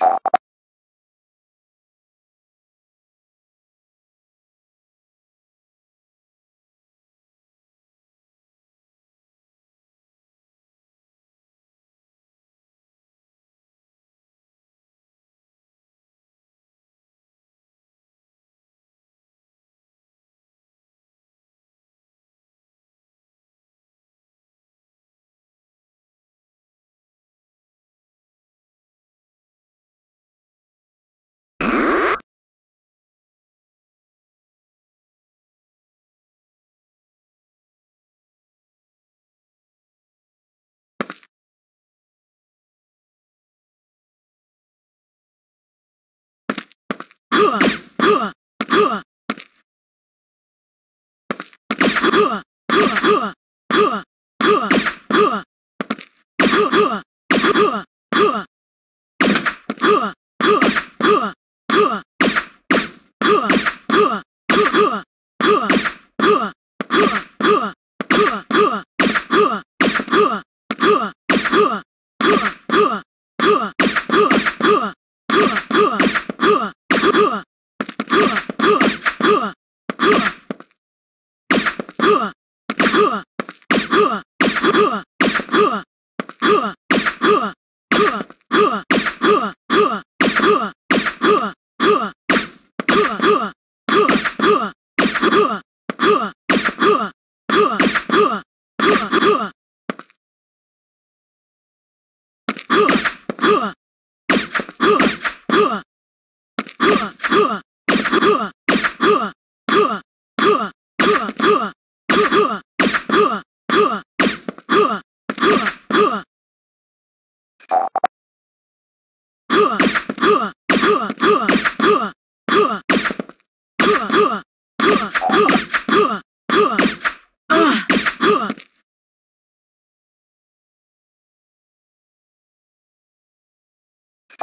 a, one.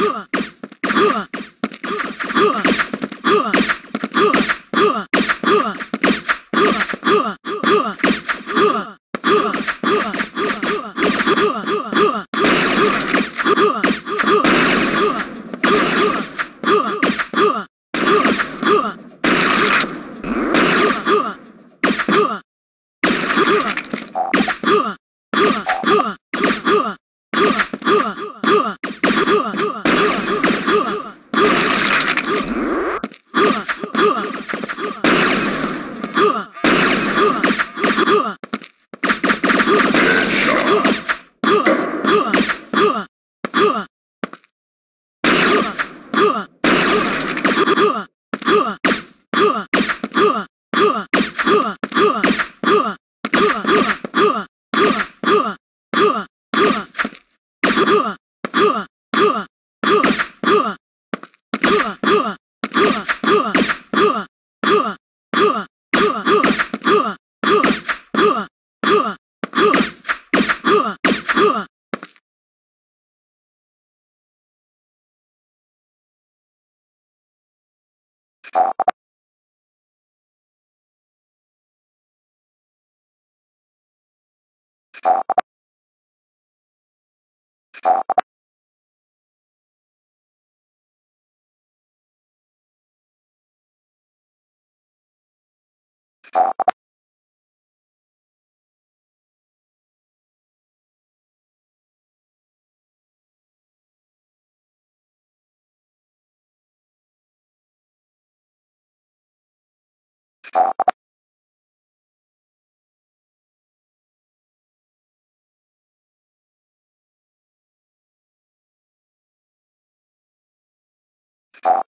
Huh. Ha. Ha. Ha.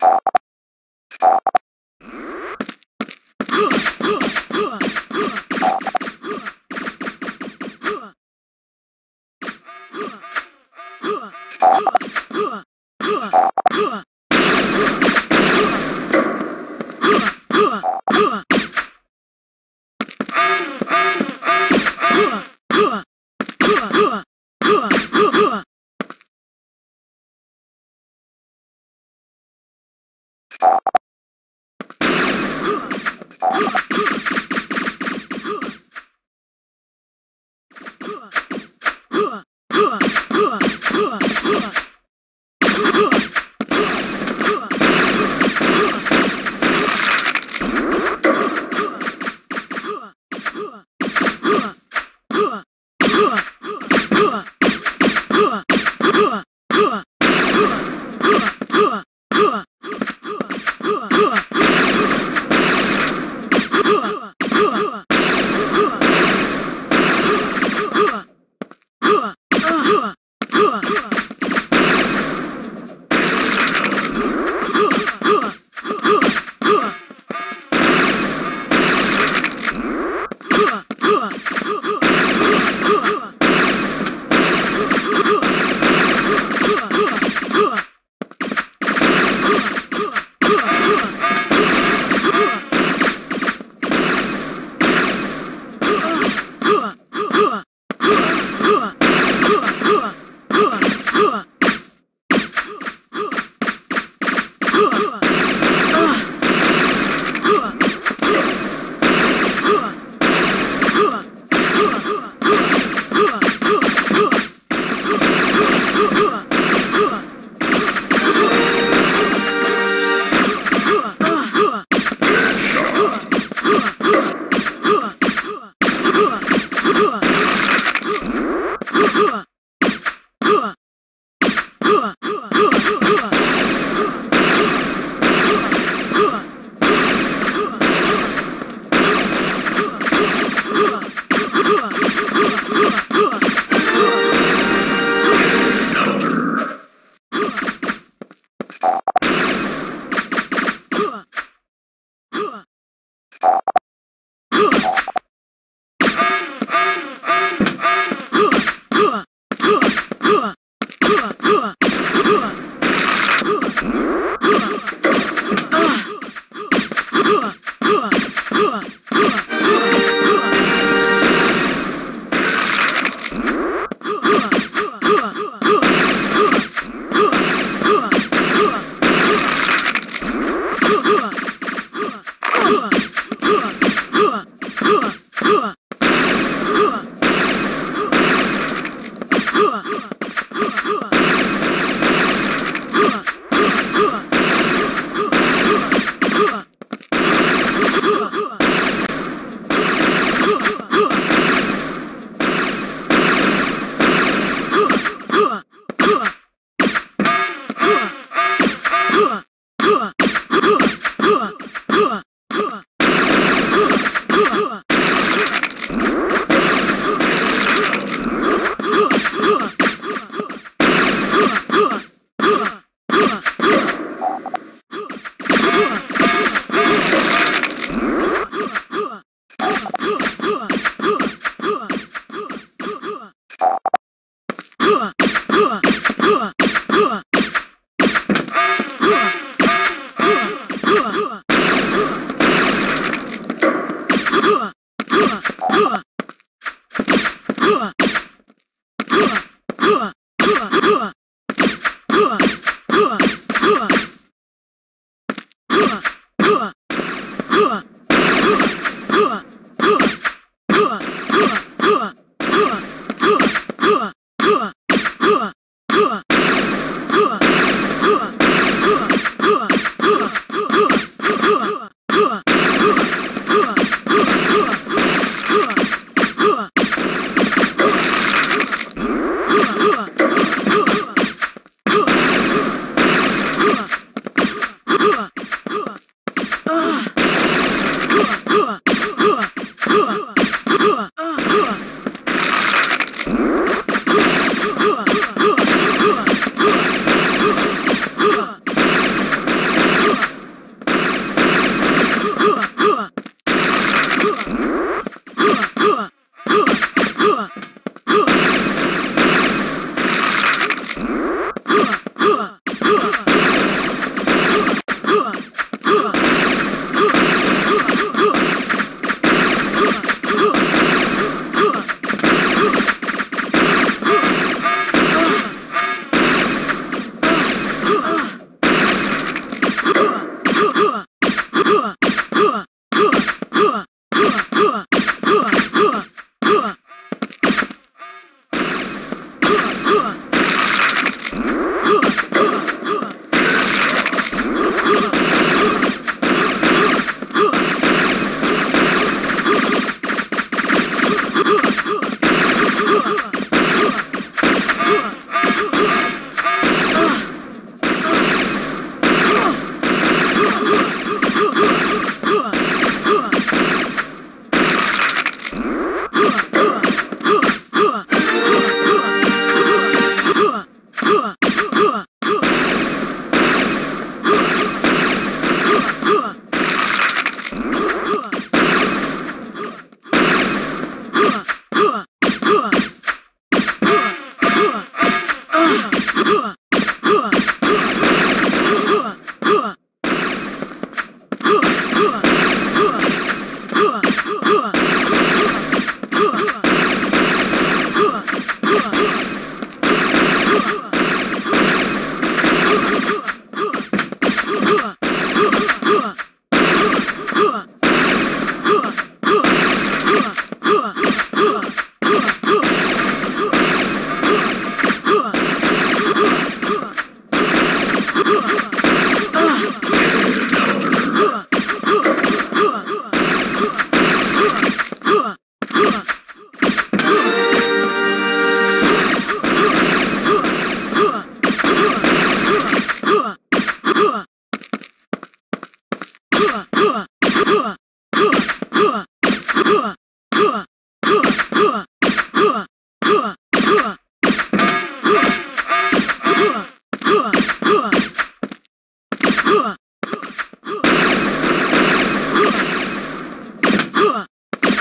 Huh!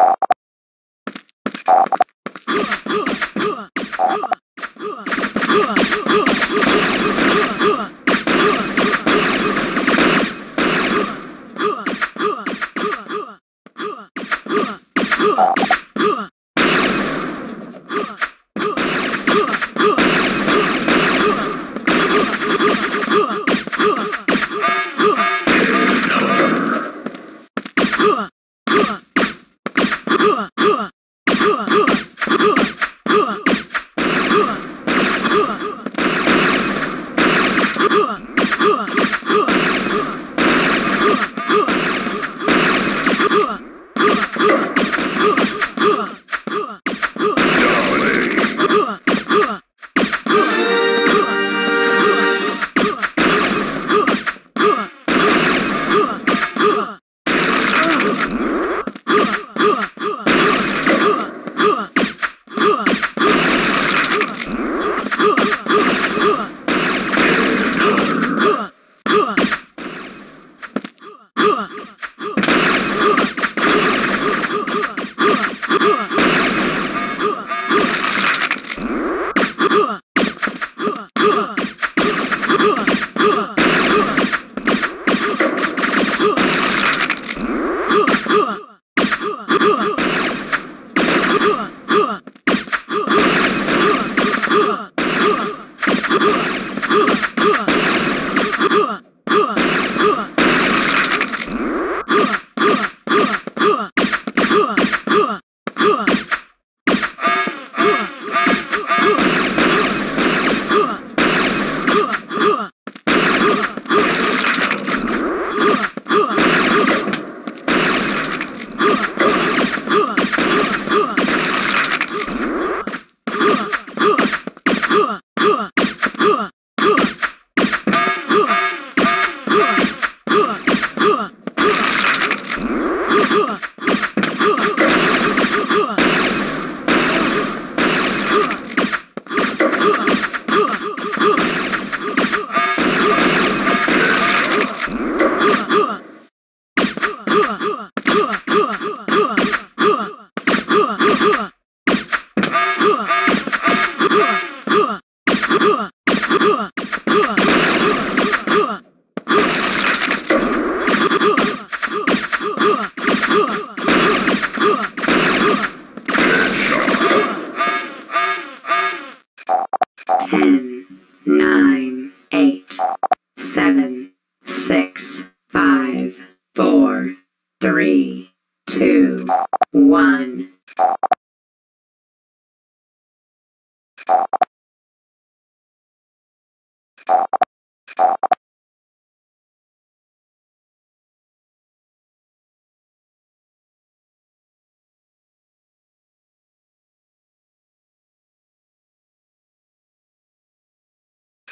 Huh.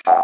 Uh.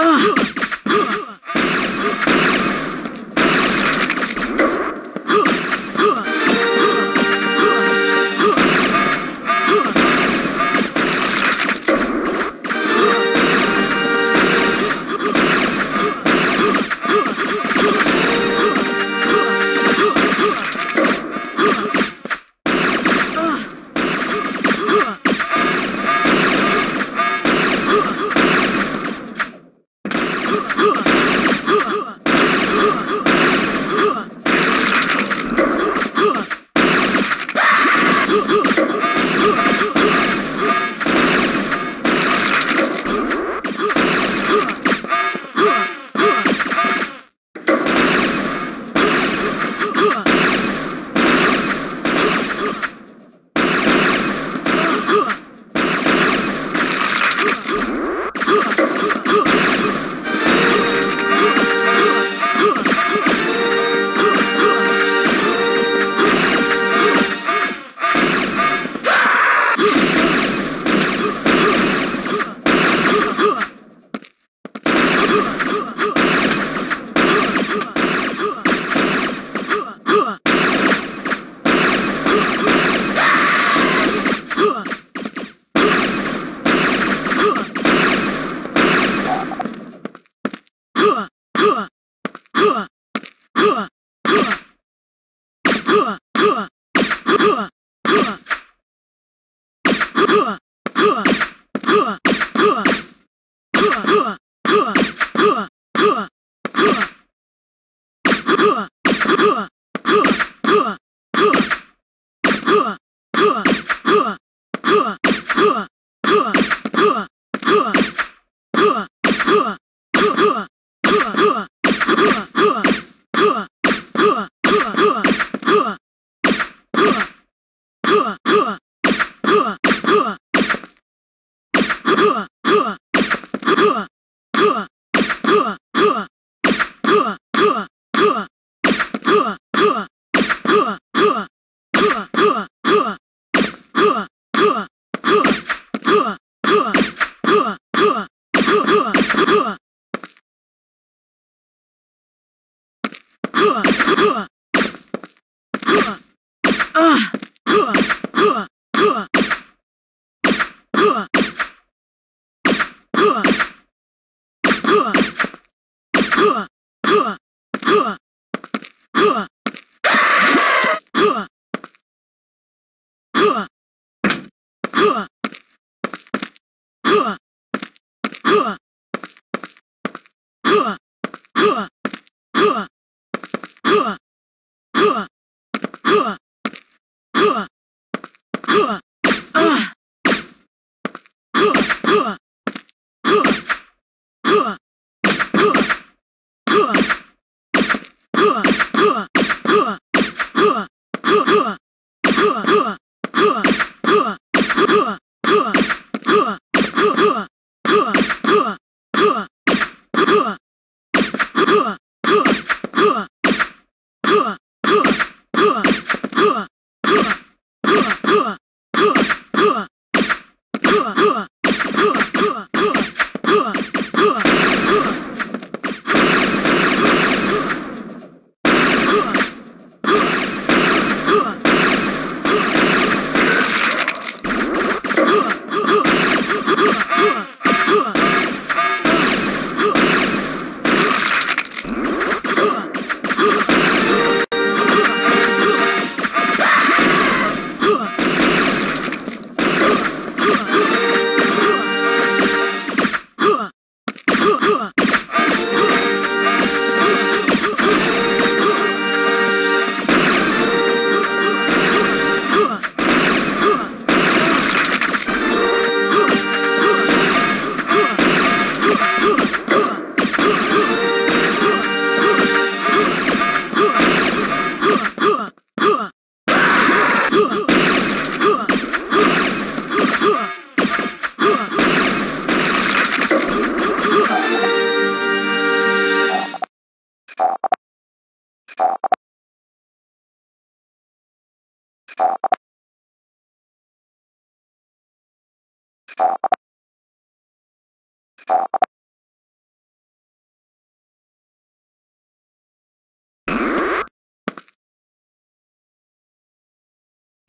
Ugh!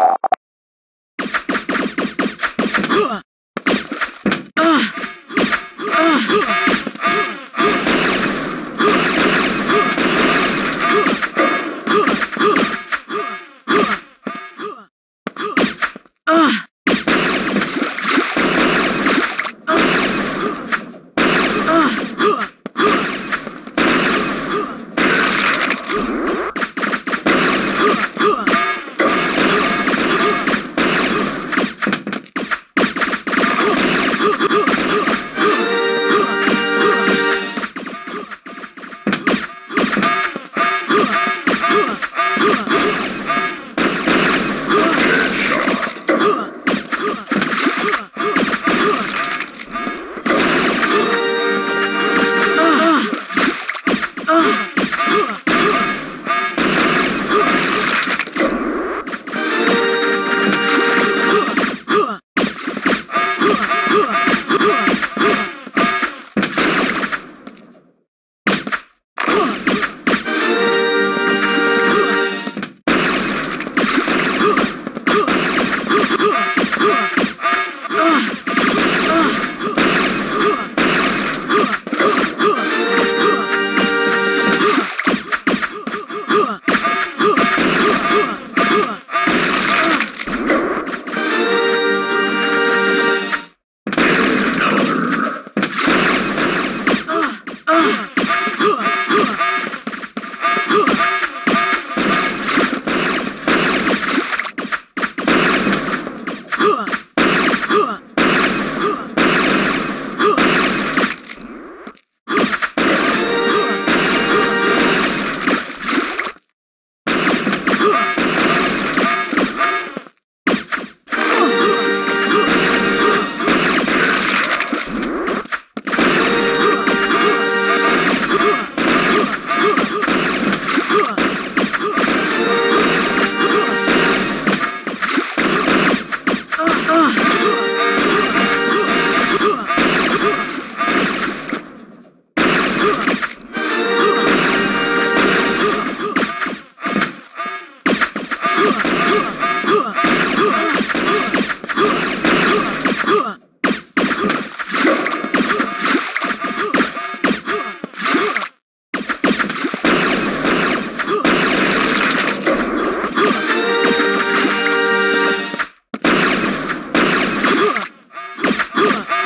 Huh! Huh.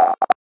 uh,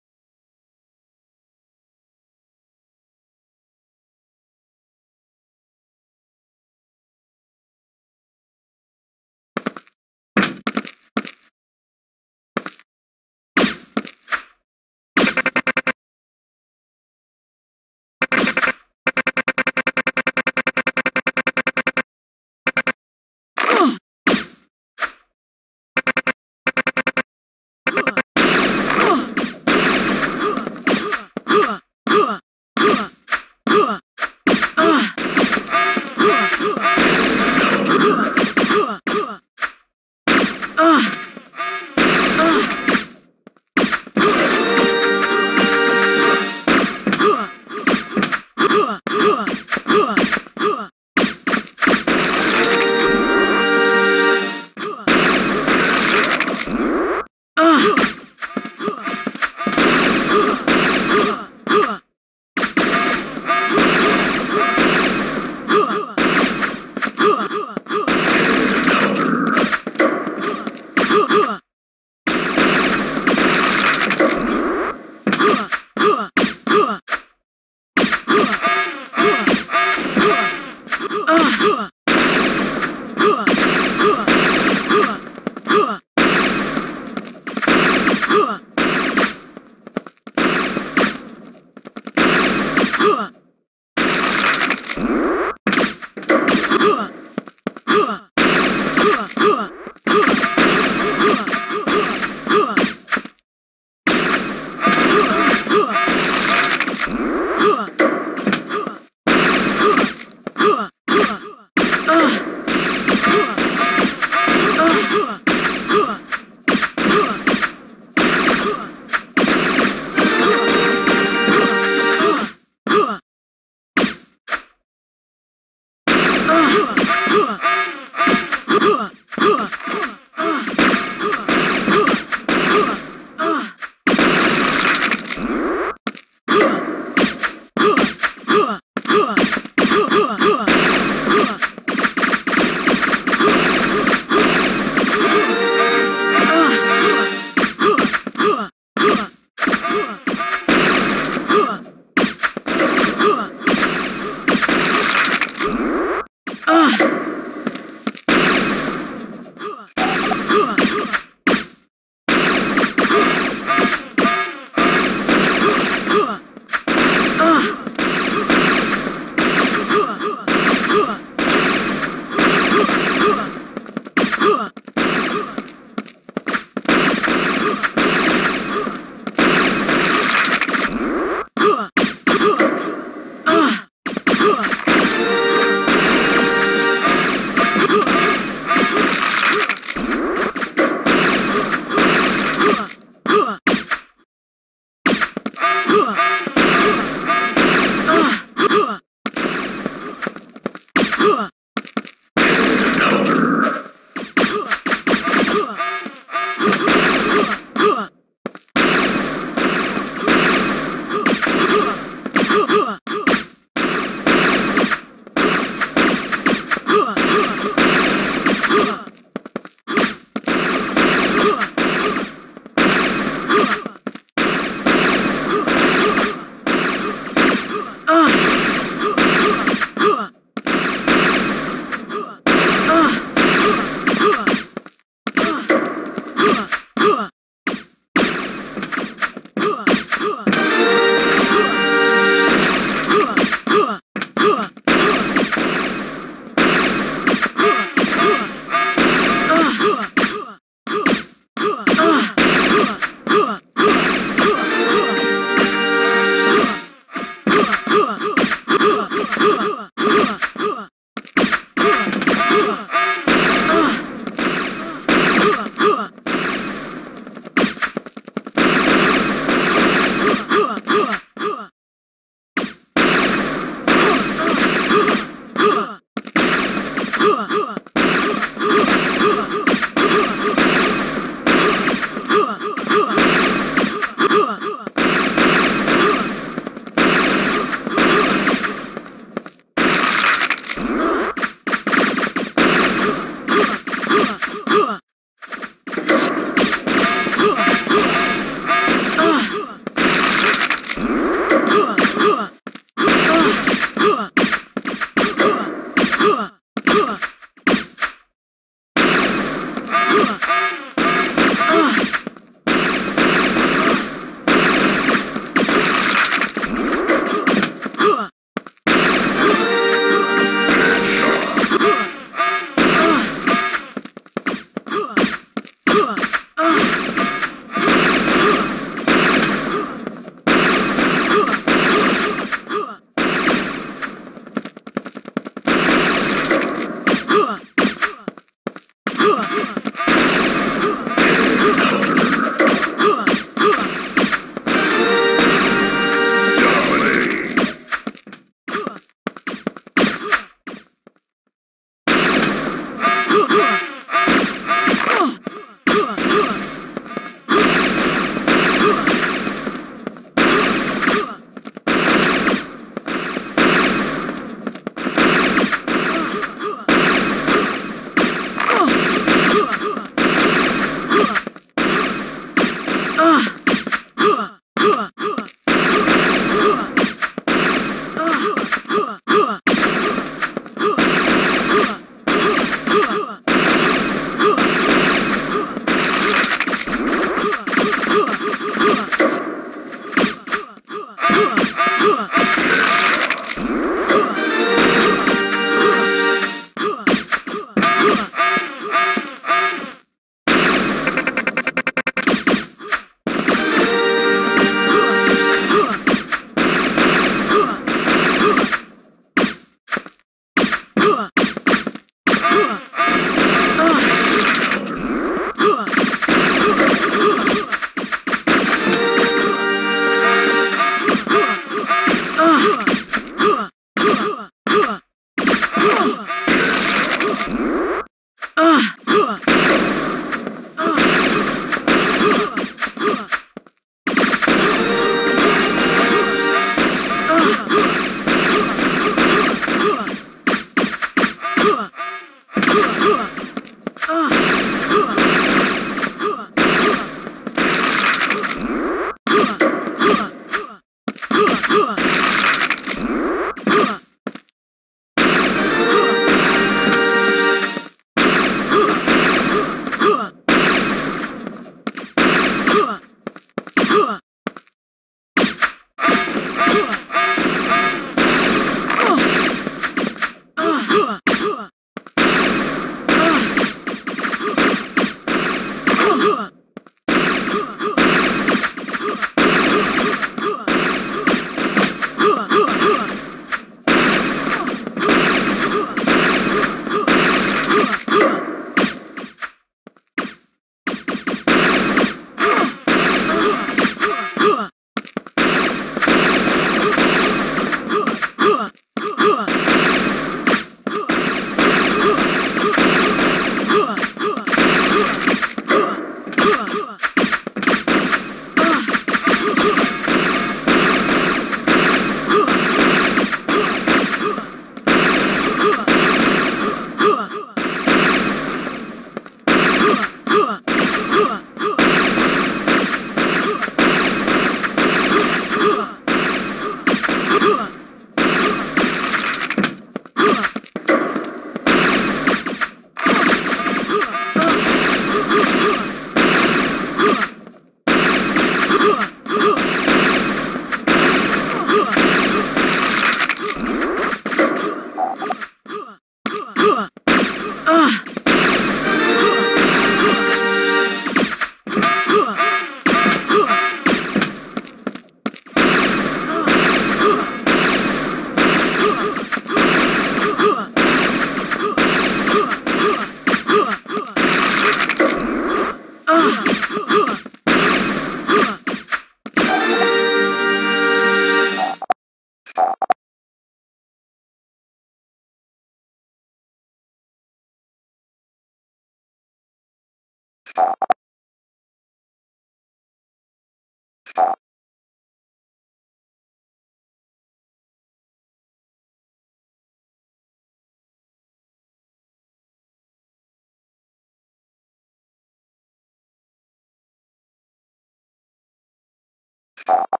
はあ。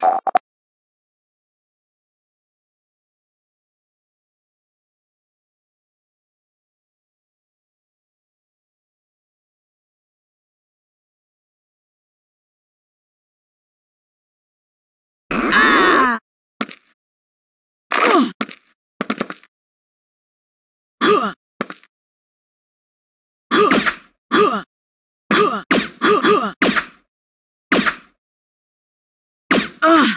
はあ。Ah!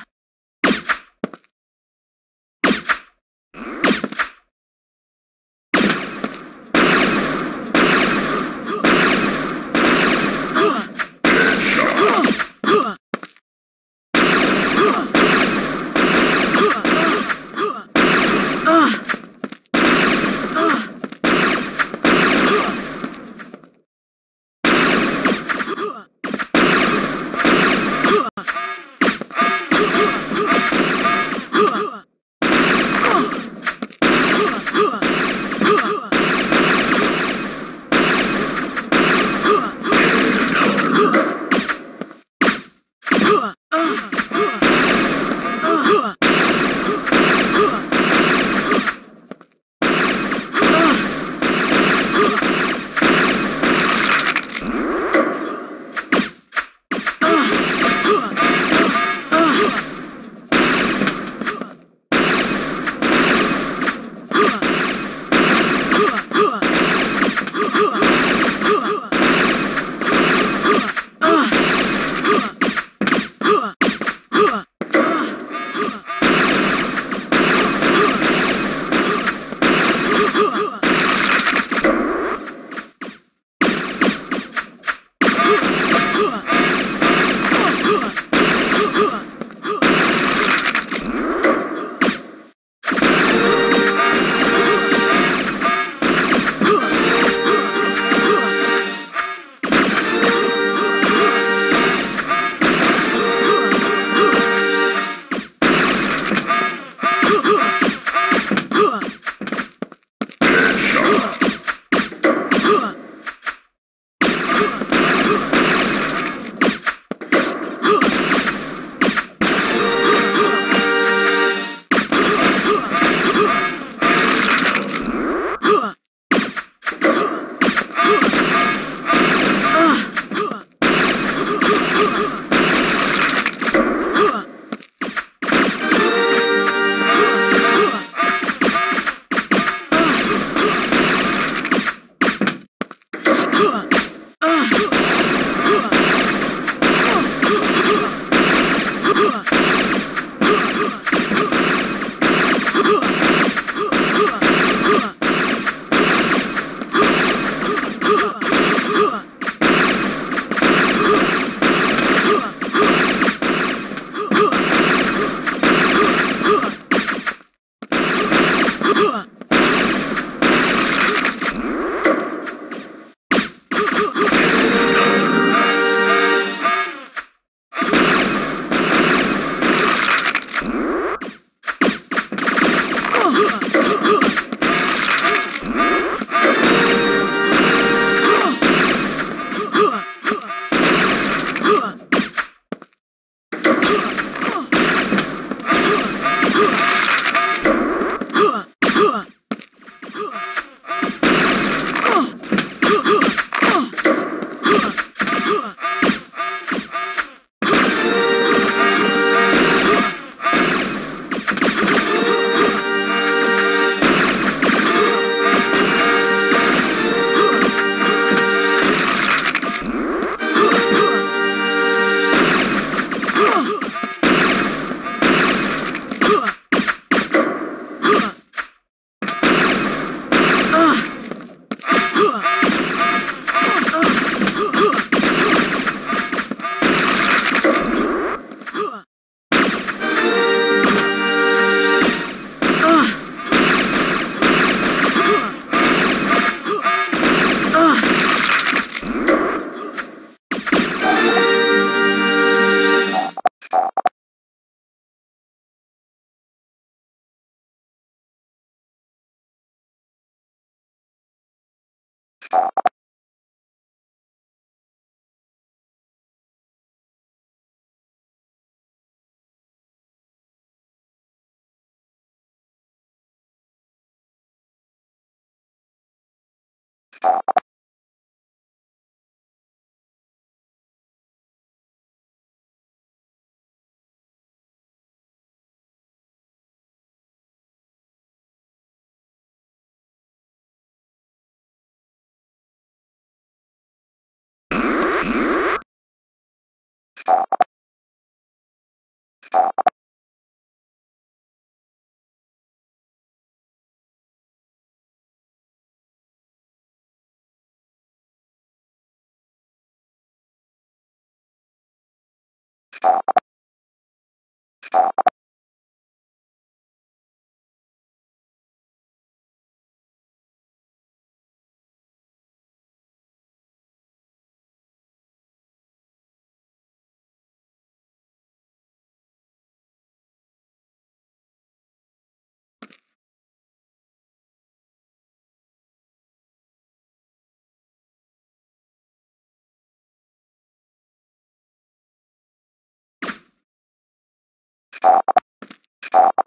ああ。Ha. Ha. ああ。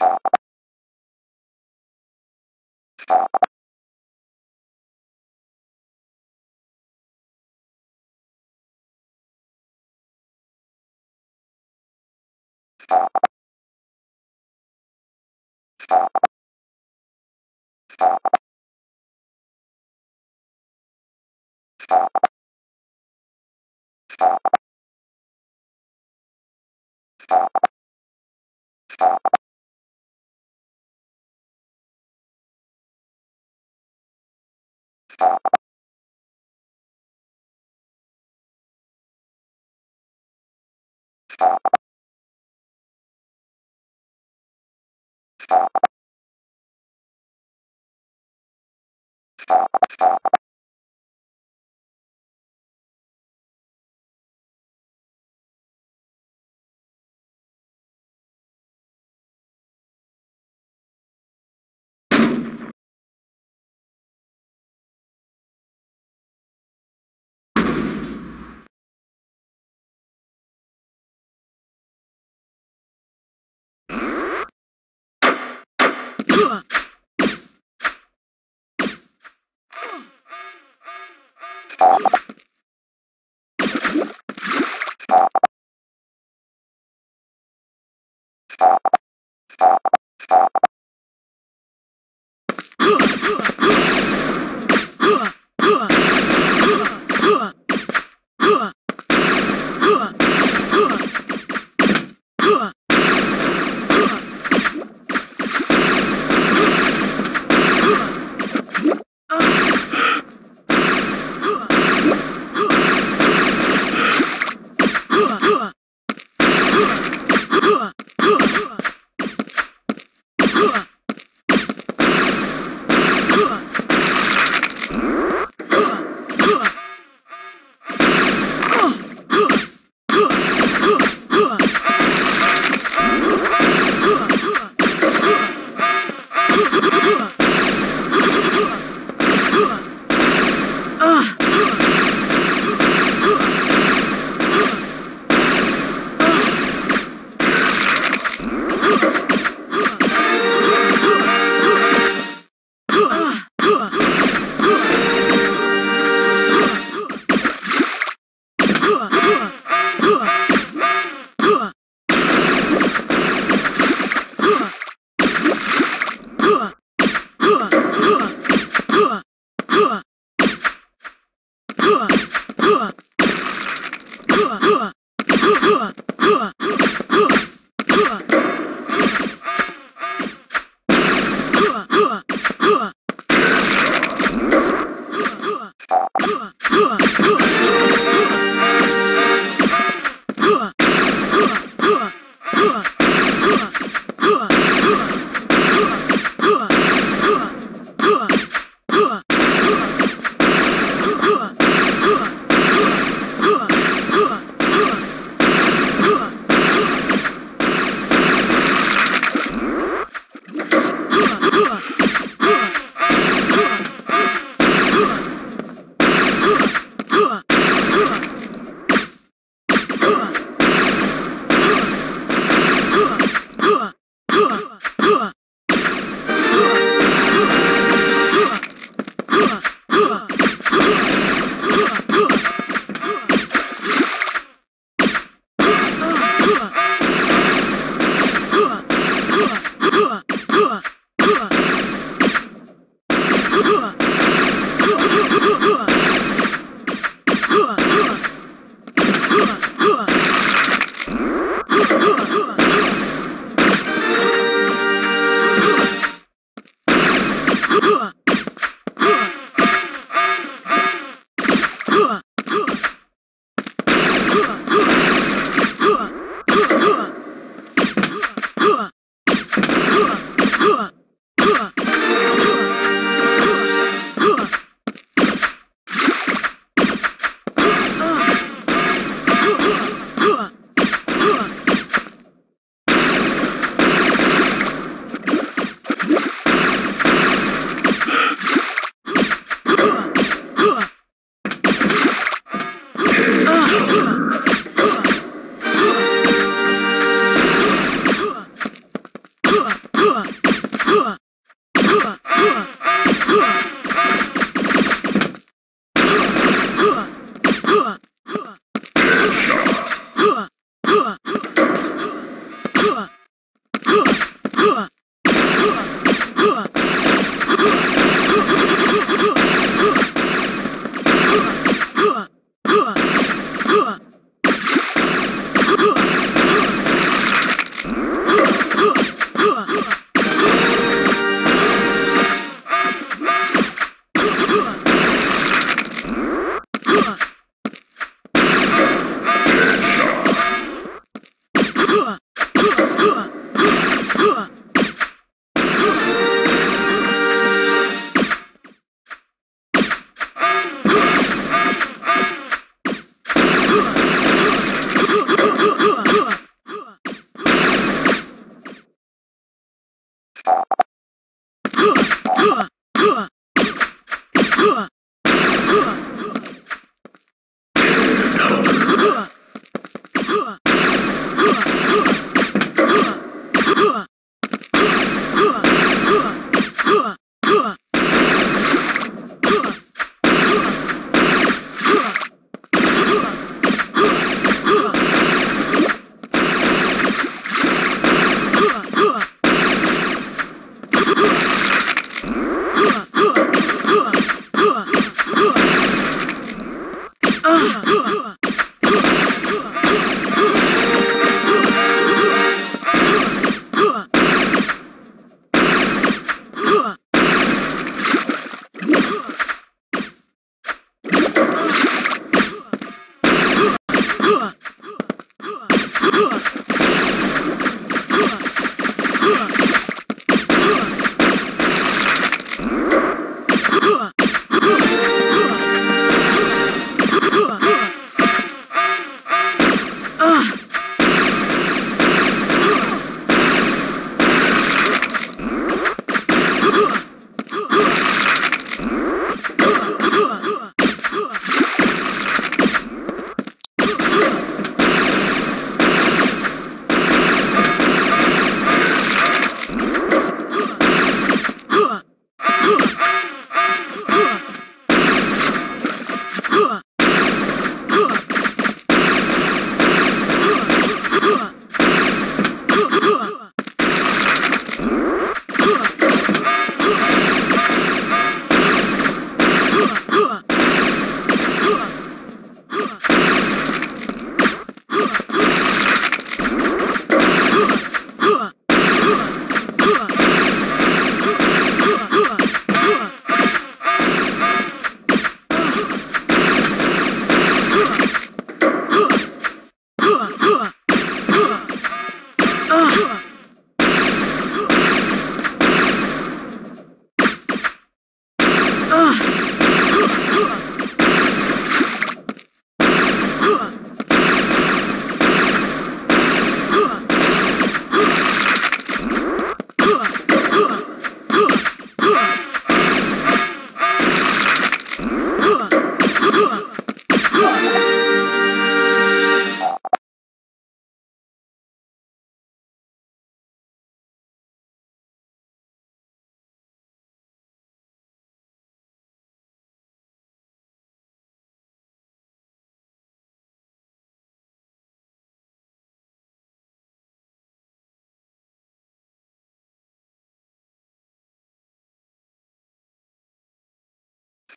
Ha. Ha ha ha. Ugh!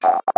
uh,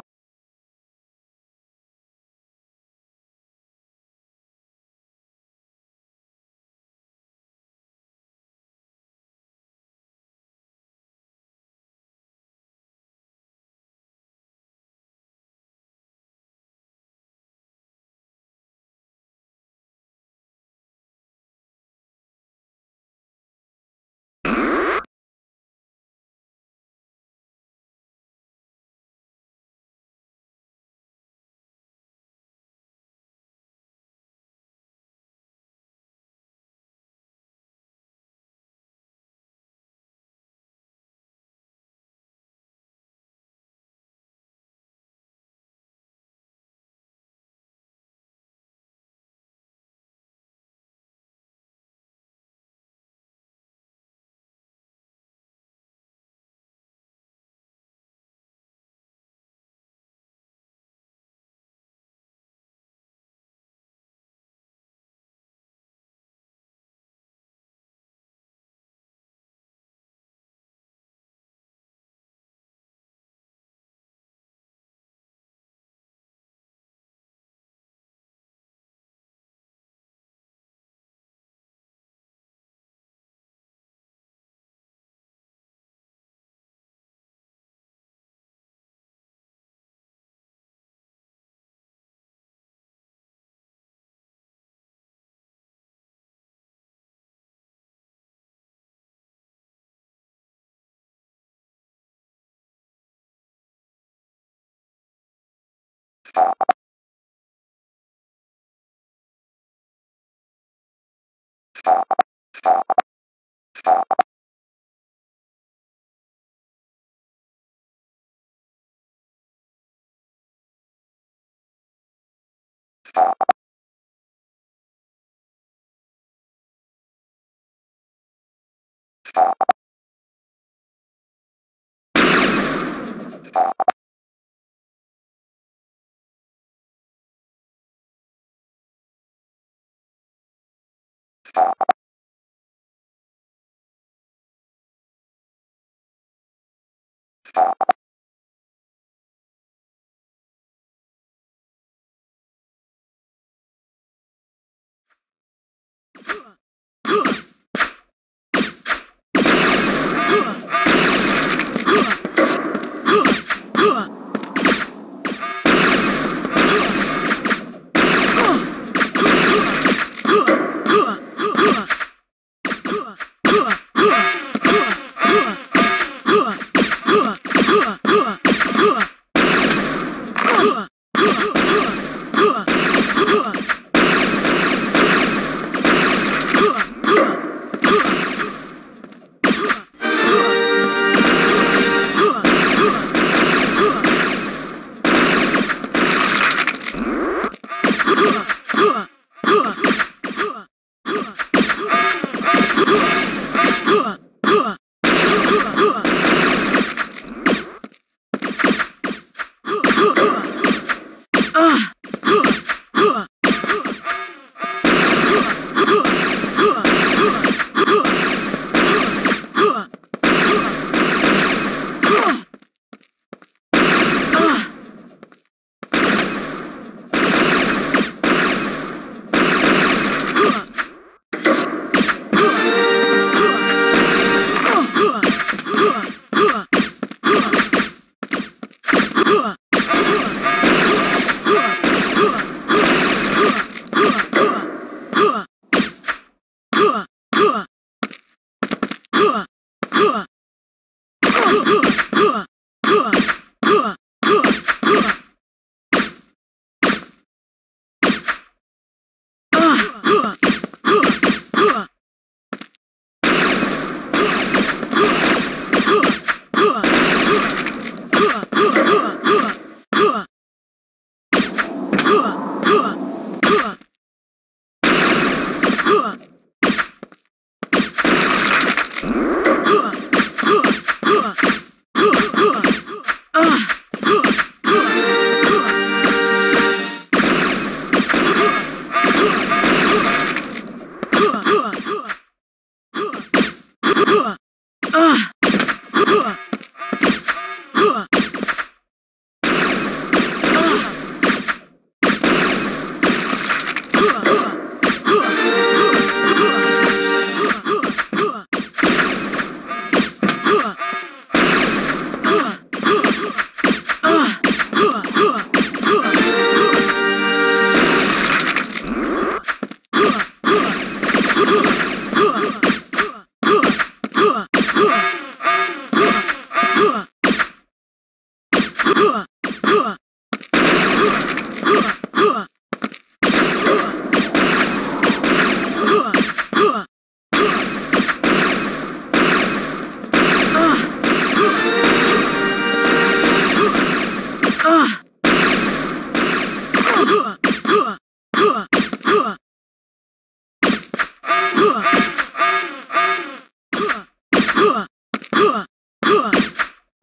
uh, Ha. Uh... -huh.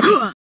Huh!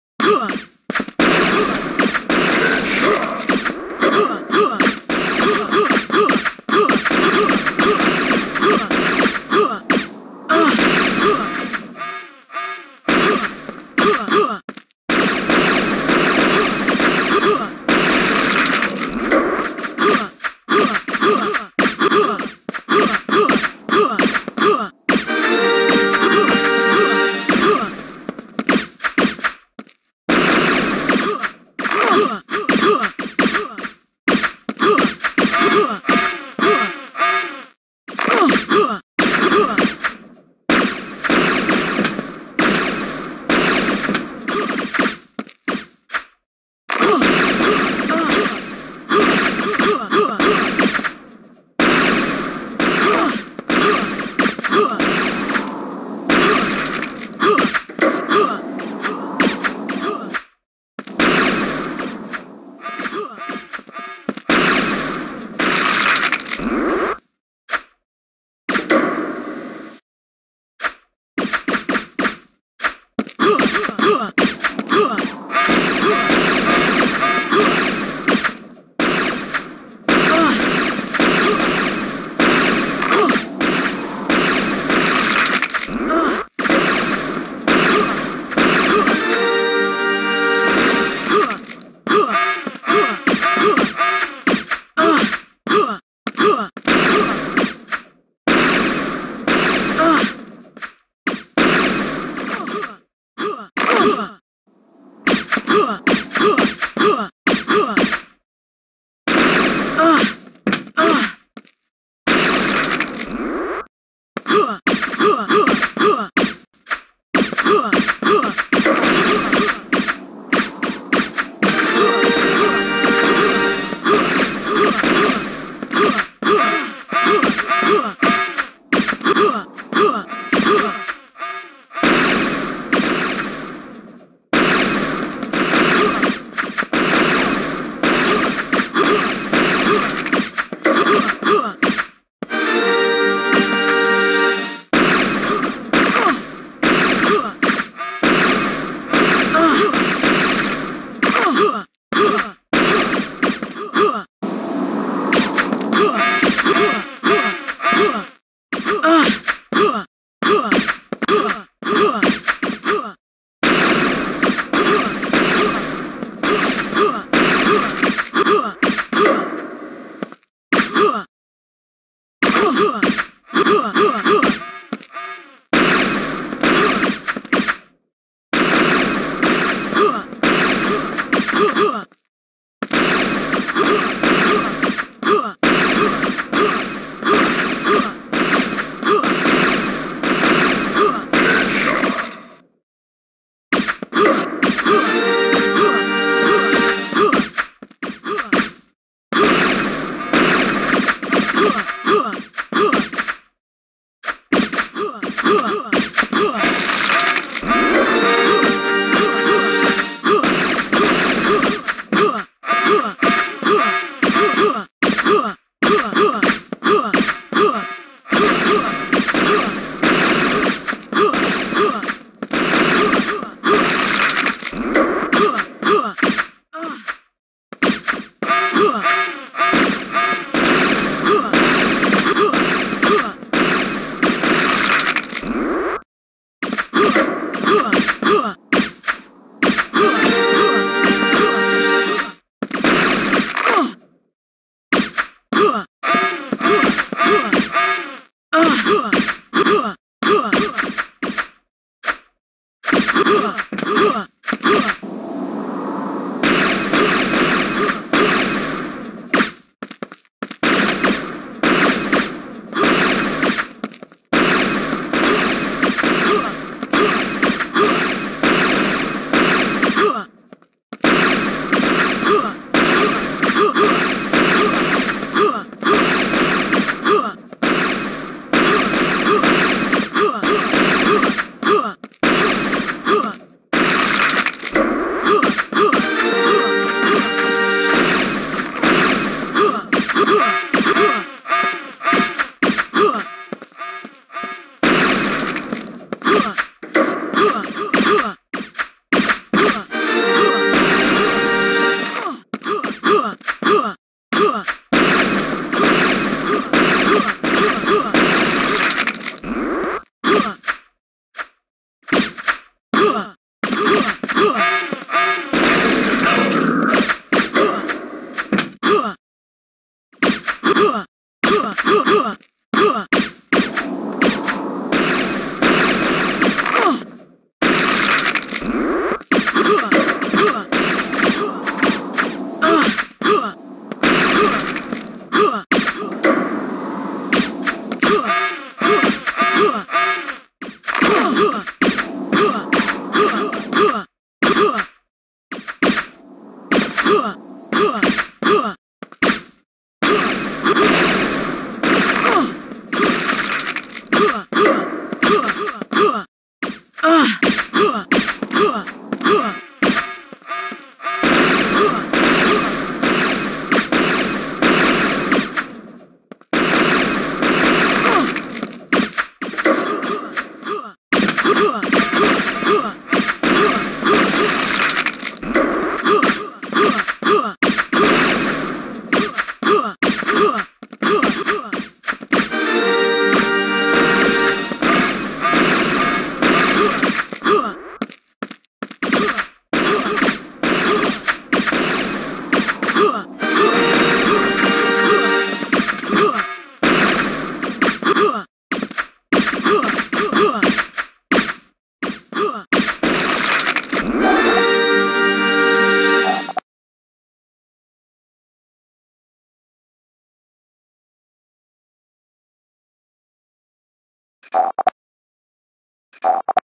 uh,